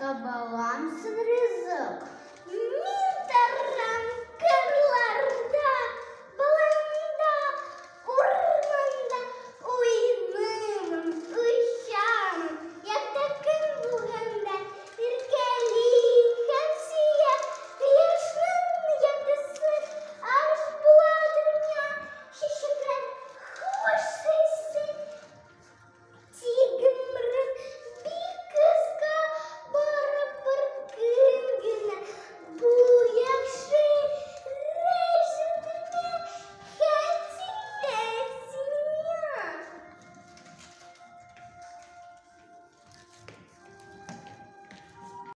төзәп, баланс в Мин тарам